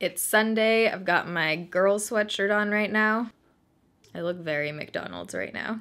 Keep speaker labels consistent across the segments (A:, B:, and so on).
A: It's Sunday. I've got my girl sweatshirt on right now. I look very McDonald's right now.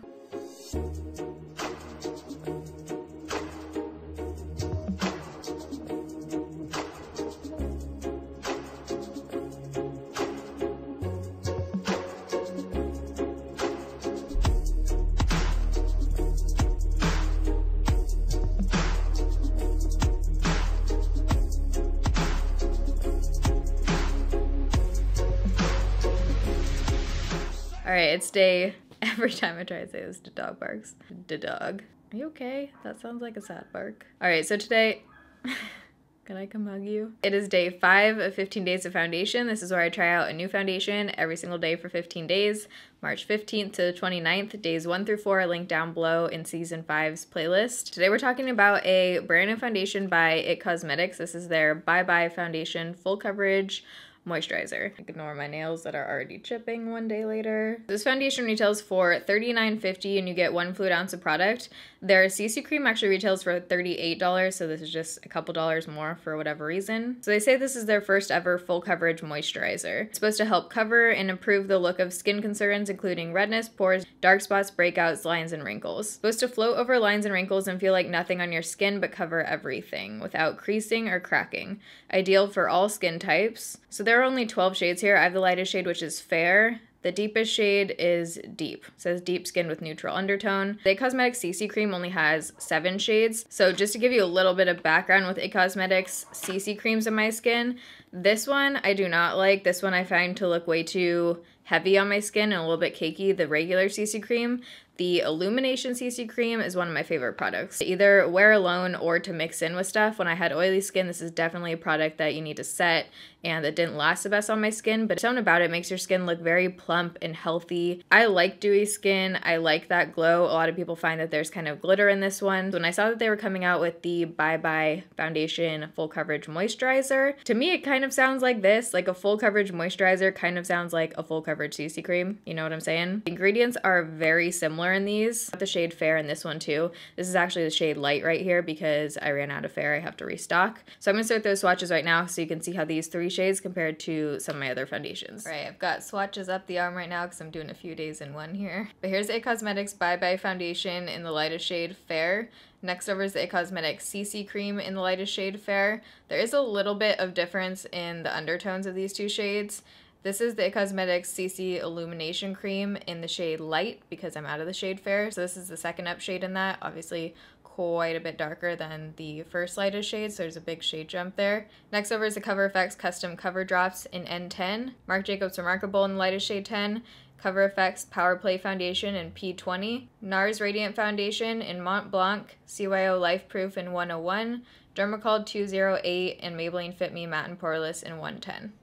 A: All right, it's day. Every time I try to say this, the dog barks. The dog. Are you okay? That sounds like a sad bark. All right, so today. Can I come hug you? It is day five of 15 days of foundation. This is where I try out a new foundation every single day for 15 days. March 15th to the 29th, days one through four, are linked down below in season five's playlist. Today we're talking about a brand new foundation by IT Cosmetics. This is their Bye Bye Foundation Full Coverage moisturizer. Ignore my nails that are already chipping one day later. This foundation retails for $39.50 and you get one fluid ounce of product. Their CC cream actually retails for $38, so this is just a couple dollars more for whatever reason. So they say this is their first ever full coverage moisturizer. It's supposed to help cover and improve the look of skin concerns including redness, pores, dark spots, breakouts, lines, and wrinkles. It's supposed to float over lines and wrinkles and feel like nothing on your skin but cover everything without creasing or cracking. Ideal for all skin types. So there are only 12 shades here. I have the lightest shade which is fair the deepest shade is deep. It says deep skin with neutral undertone. IT Cosmetics CC cream only has seven shades. So just to give you a little bit of background with IT Cosmetics CC creams in my skin, this one I do not like. This one I find to look way too heavy on my skin and a little bit cakey, the regular CC cream. The Illumination CC cream is one of my favorite products. Either wear alone or to mix in with stuff. When I had oily skin, this is definitely a product that you need to set and it didn't last the best on my skin, but something about it makes your skin look very plump and healthy. I like dewy skin. I like that glow. A lot of people find that there's kind of glitter in this one. When I saw that they were coming out with the Bye Bye Foundation Full Coverage Moisturizer, to me it kind of sounds like this, like a full coverage moisturizer kind of sounds like a full coverage CC cream. You know what I'm saying? The ingredients are very similar in these. The shade Fair in this one too. This is actually the shade Light right here because I ran out of Fair. I have to restock. So I'm to start those swatches right now so you can see how these three shades compared to some of my other foundations. Right, I've got swatches up the arm right now because I'm doing a few days in one here. But here's IT Cosmetics Bye Bye Foundation in the lightest shade Fair. Next over is the IT Cosmetics CC Cream in the lightest shade Fair. There is a little bit of difference in the undertones of these two shades. This is the Cosmetics CC Illumination Cream in the shade Light because I'm out of the shade Fair. So this is the second up shade in that. Obviously quite a bit darker than the first lightest shade, so there's a big shade jump there. Next over is the Cover FX Custom Cover Drops in N10. Marc Jacobs Remarkable in the lightest shade 10. Cover FX Power Play Foundation in P20. NARS Radiant Foundation in Mont Blanc. CYO Life Proof in 101. Dermacol 208 and Maybelline Fit Me Matte and Poreless in 110.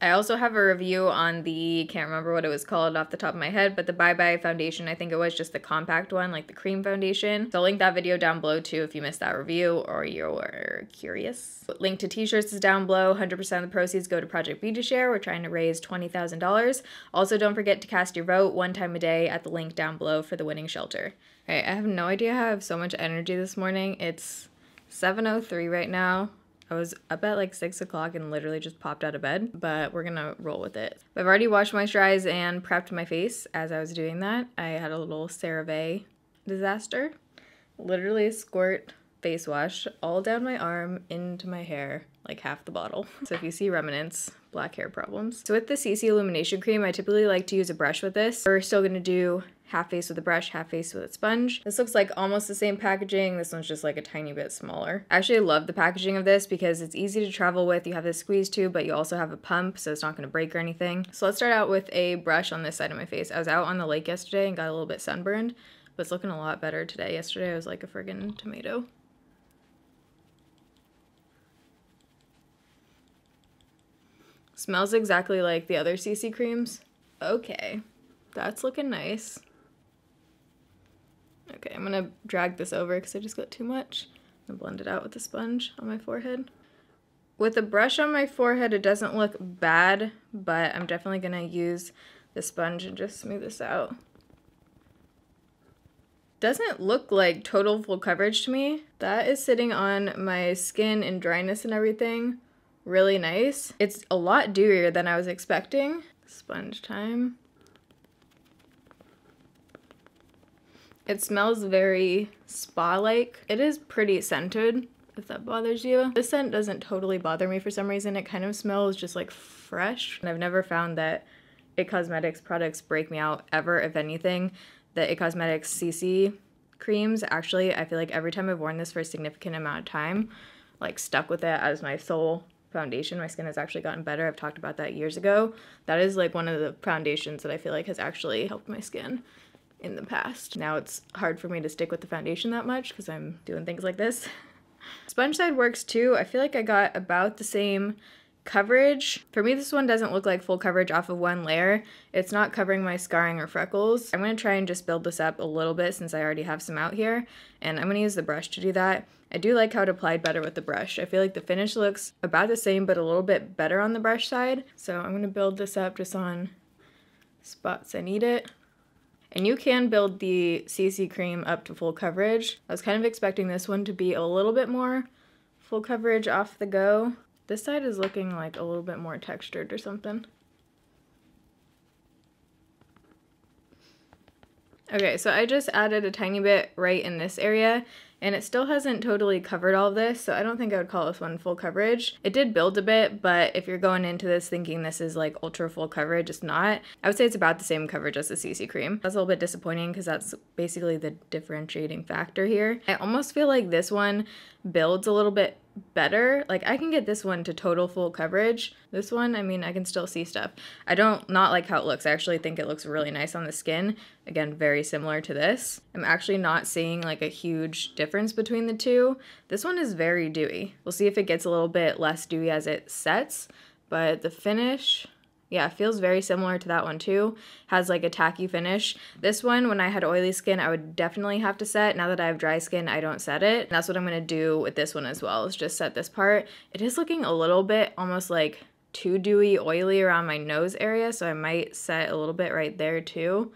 A: I also have a review on the, can't remember what it was called off the top of my head, but the Bye Bye foundation, I think it was just the compact one, like the cream foundation. So I'll link that video down below too if you missed that review or you're curious. Link to t-shirts is down below. 100% of the proceeds go to Project Beauty Share. We're trying to raise $20,000. Also, don't forget to cast your vote one time a day at the link down below for the winning shelter. All right, I have no idea how I have so much energy this morning. It's 7.03 right now. I was up at like 6 o'clock and literally just popped out of bed, but we're gonna roll with it. I've already washed, moisturized, and prepped my face as I was doing that. I had a little CeraVe disaster. Literally squirt face wash all down my arm into my hair, like half the bottle. So if you see remnants, black hair problems. So with the CC Illumination Cream, I typically like to use a brush with this. We're still gonna do half face with a brush, half face with a sponge. This looks like almost the same packaging. This one's just like a tiny bit smaller. I actually love the packaging of this because it's easy to travel with. You have this squeeze tube, but you also have a pump, so it's not gonna break or anything. So let's start out with a brush on this side of my face. I was out on the lake yesterday and got a little bit sunburned, but it's looking a lot better today. Yesterday I was like a friggin' tomato. Smells exactly like the other CC creams. Okay, that's looking nice. Okay, I'm gonna drag this over because I just got too much and blend it out with the sponge on my forehead. With a brush on my forehead, it doesn't look bad, but I'm definitely gonna use the sponge and just smooth this out. Doesn't look like total full coverage to me. That is sitting on my skin and dryness and everything really nice. It's a lot dewier than I was expecting. Sponge time. It smells very spa-like. It is pretty scented, if that bothers you. This scent doesn't totally bother me for some reason. It kind of smells just like fresh. And I've never found that It Cosmetics products break me out ever. If anything, the It Cosmetics CC creams, actually, I feel like every time I've worn this for a significant amount of time, like stuck with it as my sole foundation, my skin has actually gotten better. I've talked about that years ago. That is like one of the foundations that I feel like has actually helped my skin in the past. Now it's hard for me to stick with the foundation that much because I'm doing things like this. Sponge side works too. I feel like I got about the same coverage. For me, this one doesn't look like full coverage off of one layer. It's not covering my scarring or freckles. I'm going to try and just build this up a little bit since I already have some out here. And I'm going to use the brush to do that. I do like how it applied better with the brush. I feel like the finish looks about the same, but a little bit better on the brush side. So I'm going to build this up just on spots I need it. And you can build the CC cream up to full coverage. I was kind of expecting this one to be a little bit more full coverage off the go. This side is looking like a little bit more textured or something. Okay, so I just added a tiny bit right in this area and it still hasn't totally covered all of this, so I don't think I would call this one full coverage. It did build a bit, but if you're going into this thinking this is like ultra full coverage, it's not. I would say it's about the same coverage as the CC cream. That's a little bit disappointing because that's basically the differentiating factor here. I almost feel like this one builds a little bit better. Like I can get this one to total full coverage. This one, I mean, I can still see stuff. I don't not like how it looks. I actually think it looks really nice on the skin. Again, very similar to this. I'm actually not seeing like a huge difference between the two. This one is very dewy. We'll see if it gets a little bit less dewy as it sets, but the finish, yeah, feels very similar to that one too. Has like a tacky finish. This one, when I had oily skin, I would definitely have to set. Now that I have dry skin, I don't set it. And that's what I'm gonna do with this one as well, is just set this part. It is looking a little bit almost like too dewy, oily around my nose area, so I might set a little bit right there too.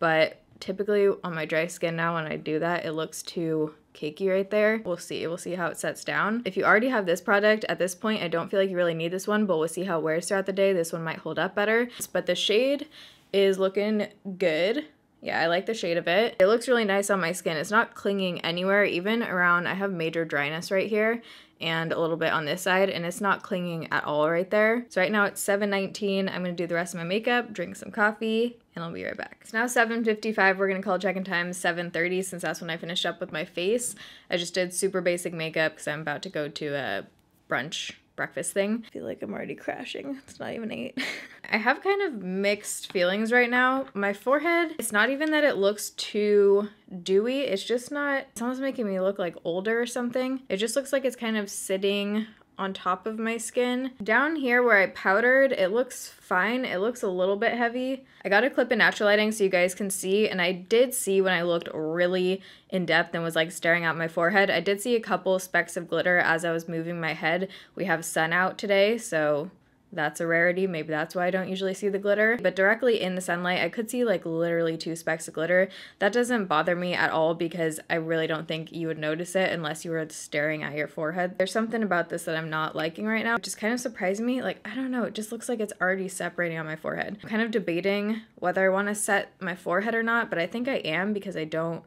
A: But typically on my dry skin now, when I do that, it looks too cakey right there. We'll see. We'll see how it sets down. If you already have this product, at this point, I don't feel like you really need this one, but we'll see how it wears throughout the day. This one might hold up better. But the shade is looking good. Yeah, I like the shade of it. It looks really nice on my skin. It's not clinging anywhere, even around, I have major dryness right here and a little bit on this side and it's not clinging at all right there. So right now it's 7.19. I'm gonna do the rest of my makeup, drink some coffee, and I'll be right back. It's now 7.55. We're gonna call check-in time 7.30 since that's when I finished up with my face. I just did super basic makeup because I'm about to go to a brunch breakfast thing. I feel like I'm already crashing. It's not even eight. I have kind of mixed feelings right now. My forehead, it's not even that it looks too dewy. It's just not, it's almost making me look like older or something. It just looks like it's kind of sitting on top of my skin. Down here where I powdered, it looks fine. It looks a little bit heavy. I got a clip in natural lighting so you guys can see, and I did see when I looked really in depth and was like staring at my forehead, I did see a couple specks of glitter as I was moving my head. We have sun out today, so that's a rarity. Maybe that's why I don't usually see the glitter. But directly in the sunlight, I could see like literally two specks of glitter. That doesn't bother me at all because I really don't think you would notice it unless you were staring at your forehead. There's something about this that I'm not liking right now, which is kind of surprising me. Like, I don't know, it just looks like it's already separating on my forehead. I'm kind of debating whether I want to set my forehead or not, but I think I am because I don't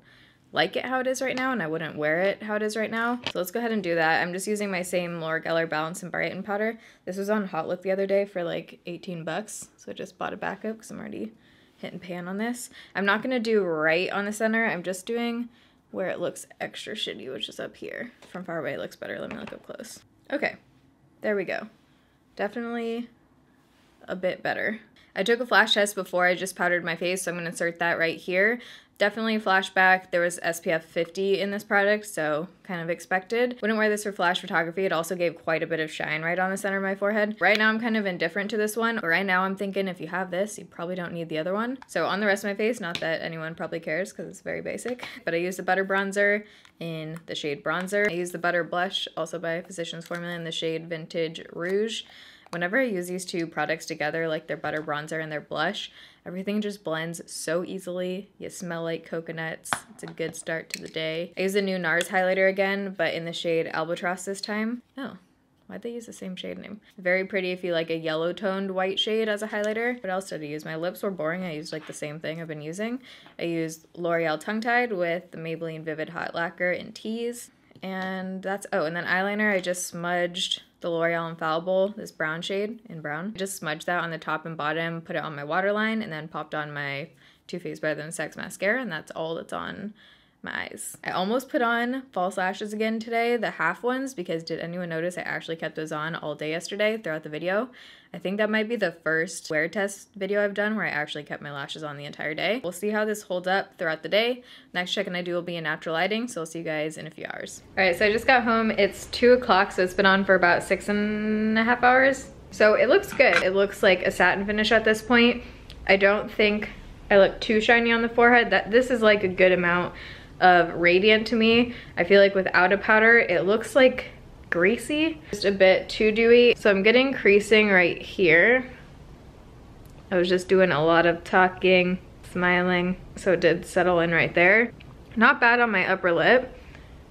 A: like it how it is right now and I wouldn't wear it how it is right now. So let's go ahead and do that. I'm just using my same Laura Geller Balance and Brighten powder. This was on HauteLook the other day for like 18 bucks. So I just bought a backup because I'm already hitting pan on this. I'm not going to do right on the center. I'm just doing where it looks extra shitty, which is up here. From far away it looks better. Let me look up close. Okay, there we go. Definitely a bit better. I took a flash test before I just powdered my face, so I'm going to insert that right here. Definitely flashback. There was SPF 50 in this product, so kind of expected. Wouldn't wear this for flash photography. It also gave quite a bit of shine right on the center of my forehead. Right now I'm kind of indifferent to this one, right now I'm thinking if you have this, you probably don't need the other one. So on the rest of my face, not that anyone probably cares because it's very basic, but I used the Butter Bronzer in the shade Bronzer. I used the Butter Blush, also by Physicians Formula in the shade Vintage Rouge. Whenever I use these two products together, like their butter bronzer and their blush, everything just blends so easily. You smell like coconuts. It's a good start to the day. I use the new NARS highlighter again, but in the shade Albatross this time. Oh, Why'd they use the same shade name? Very pretty if you like a yellow toned white shade as a highlighter. What else did I use? My lips were boring. I used like the same thing I've been using. I used L'Oreal Tongue Tied with the Maybelline Vivid Hot Lacquer in Tease. And that's, oh, and then eyeliner, I just smudged the L'Oreal Infallible, this brown shade in brown. I just smudged that on the top and bottom, put it on my waterline, and then popped on my Too Faced Better Than Sex mascara, and that's all that's on my eyes. I almost put on false lashes again today, the half ones, because did anyone notice I actually kept those on all day yesterday throughout the video? I think that might be the first wear test video I've done where I actually kept my lashes on the entire day. We'll see how this holds up throughout the day. Next check-in I do will be in natural lighting, so I'll see you guys in a few hours. All right, so I just got home. It's two o'clock, so it's been on for about six and a half hours. So it looks good. It looks like a satin finish at this point. I don't think I look too shiny on the forehead. That This is like a good amount of Radiant to me. I feel like without a powder, it looks like greasy, just a bit too dewy. So I'm getting creasing right here. I was just doing a lot of talking, smiling, so it did settle in right there. Not bad on my upper lip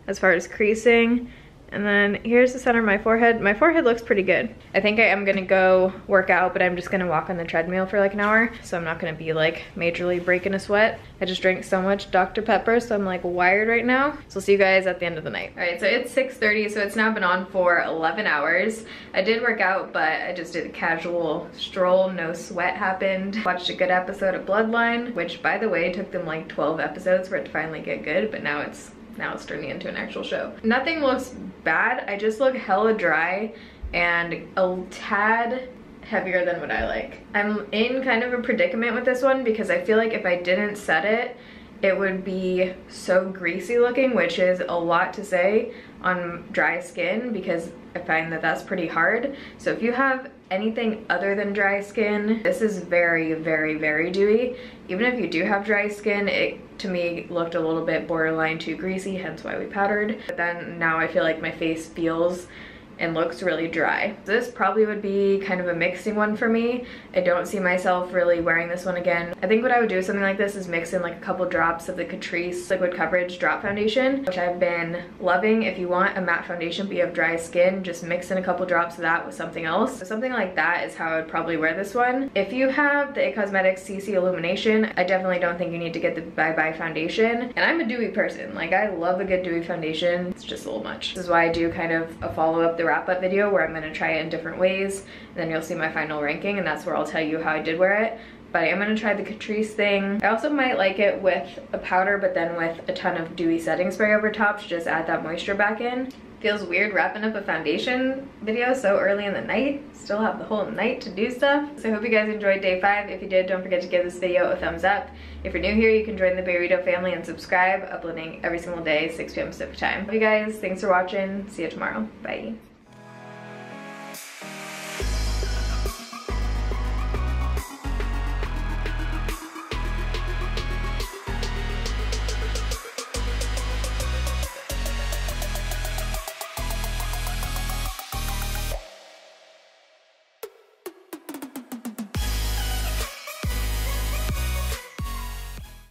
A: as far as creasing. And then here's the center of my forehead. My forehead looks pretty good. I think I am gonna go work out, but I'm just gonna walk on the treadmill for like an hour. So I'm not gonna be like majorly breaking a sweat. I just drank so much Dr. Pepper, so I'm like wired right now. So I'll see you guys at the end of the night. All right, so it's 6.30, so it's now been on for 11 hours. I did work out, but I just did a casual stroll, no sweat happened. Watched a good episode of Bloodline, which by the way, took them like 12 episodes for it to finally get good, but now it's now it's turning into an actual show. Nothing looks bad. I just look hella dry and a tad heavier than what I like. I'm in kind of a predicament with this one because I feel like if I didn't set it, it would be so greasy looking, which is a lot to say on dry skin because I find that that's pretty hard. So if you have anything other than dry skin, this is very, very, very dewy. Even if you do have dry skin, it to me looked a little bit borderline too greasy, hence why we powdered. But then now I feel like my face feels and looks really dry. This probably would be kind of a mixing one for me. I don't see myself really wearing this one again. I think what I would do with something like this is mix in like a couple drops of the Catrice Liquid Coverage Drop Foundation, which I've been loving. If you want a matte foundation but you have dry skin, just mix in a couple drops of that with something else. So something like that is how I would probably wear this one. If you have the IT Cosmetics CC Illumination, I definitely don't think you need to get the Bye Bye foundation. And I'm a dewy person. Like I love a good dewy foundation. It's just a little much. This is why I do kind of a follow-up wrap up video where I'm gonna try it in different ways and then you'll see my final ranking and that's where I'll tell you how I did wear it. But I am gonna try the Catrice thing. I also might like it with a powder but then with a ton of dewy setting spray over top to just add that moisture back in. Feels weird wrapping up a foundation video so early in the night. Still have the whole night to do stuff. So I hope you guys enjoyed day five. If you did, don't forget to give this video a thumbs up. If you're new here, you can join the Baerrito family and subscribe, uploading every single day, 6 p.m. Pacific time. Love you guys. Thanks for watching. See you tomorrow. Bye.